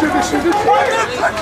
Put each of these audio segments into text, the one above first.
Deixa, deixa, deixa.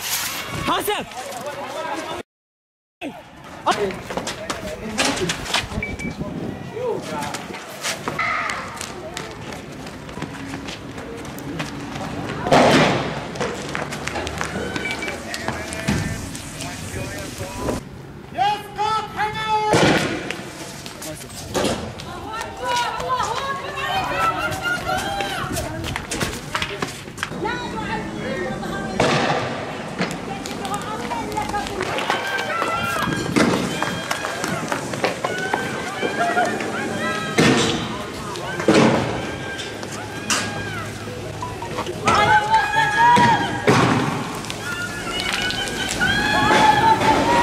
ハセよっこ、花を